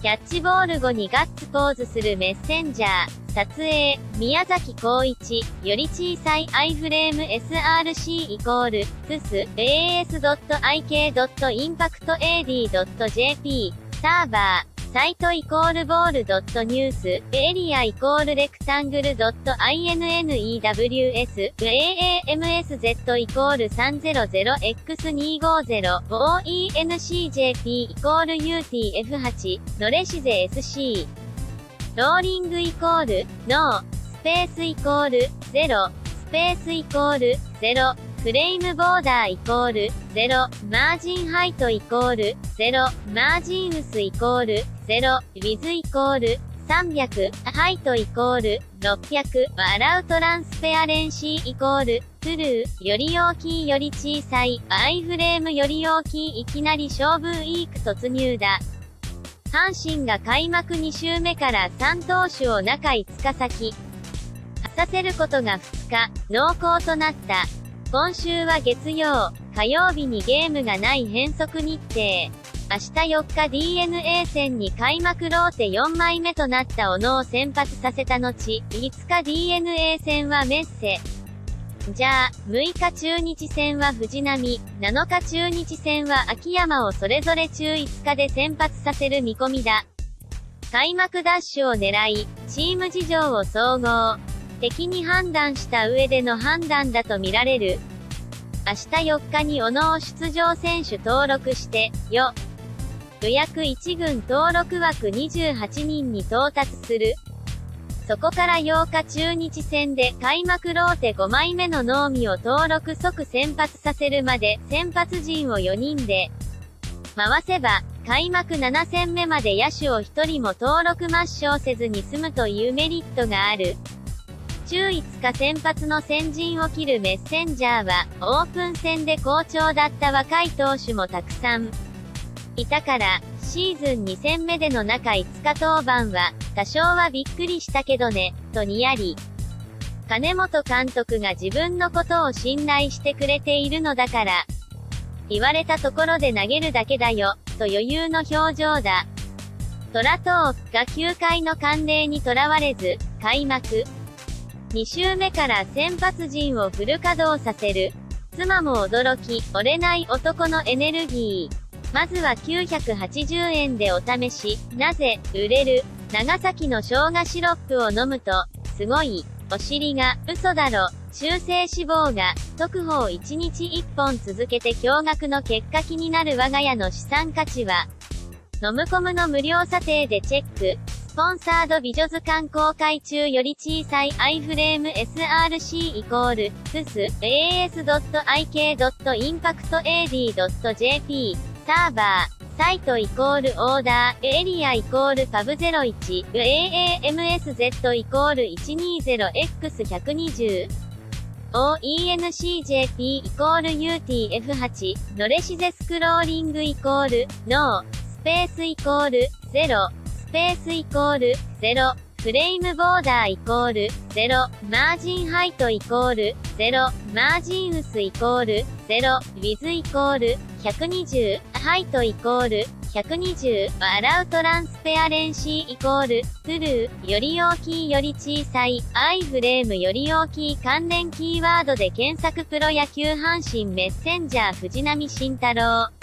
キャッチボール後にガッツポーズするメッセンジャー。撮影、宮崎光一、より小さい iFrame SRC イコール、tus、as.ik.impactad.jp、サーバー、サイトイコールボールドットニュース、エリアイコールレクタングルドット INNEWS、AAMSZ イコール 300X250、OENCJP イコール UTF8、ノレシゼ SC。rolling イコール、 no、スペースイコール、ゼロ、スペースイコール、ゼロ、 frameborder イコール、0、 marginheight イコール、0、 marginwidth イコール、0、ウィズイコール、300、 height イコール、600、 allowtransparency イコール、 true、より大きいより小さい、 iframe より大きいいきなり勝負ウィーク突入だ。阪神が開幕2週目から3投手を中5日先、させることが2日、濃厚となった。今週は月曜、火曜日にゲームがない変則日程。明日4日 DNA 戦に開幕ローテ4枚目となった小野を先発させた後、5日 DNA 戦はメッセ。じゃあ、6日中日戦は藤波、7日中日戦は秋山をそれぞれ中5日で先発させる見込みだ。開幕ダッシュを狙い、チーム事情を総合。敵に判断した上での判断だとみられる。明日4日に小野を出場選手登録して、よ。予約1軍登録枠28人に到達する。そこから8日中日戦で開幕ローテ5枚目の脳みを登録即先発させるまで先発陣を4人で回せば開幕7戦目まで野手を1人も登録抹消せずに済むというメリットがある。週5日先発の先陣を切るメッセンジャーは、オープン戦で好調だった若い投手もたくさんいたから、シーズン2戦目での中5日登板は、多少はびっくりしたけどね、とにやり。金本監督が自分のことを信頼してくれているのだから、言われたところで投げるだけだよ、と余裕の表情だ。トラトーが球界の慣例にとらわれず、開幕、2週目から先発陣をフル稼働させる。妻も驚き、折れない男のエネルギー。まずは980円でお試し。なぜ、売れる？長崎の生姜シロップを飲むと、すごい、お尻が、嘘だろ、中性脂肪が、特報1日1本続けて驚愕の結果気になる我が家の資産価値は、飲むコムの無料査定でチェック。スポンサード美女図鑑公開中より小さい iFrame SRC イコール tus as.ik.impactad.jp サーバーサイトイコールオーダー、エリアイコールパブ01、AAMSZ イコール 120X120、OENCJP イコール UTF8、ノレシゼスクローリングイコール、ノー、スペースイコール、0、スペースイコール、0、 frameborder イコール、0、 marginheight イコール、0、 marginwidth イコール、0、ウィズイコール、120、 height イコール、120、 allowtransparency イコール、 true、より大きいより小さい、 iframe より大きい関連キーワードで検索プロ野球阪神メッセンジャー藤浪晋太郎。